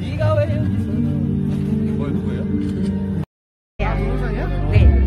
네가 왜 여기서? 뭘 누구예요? 야. 동상이야? 네.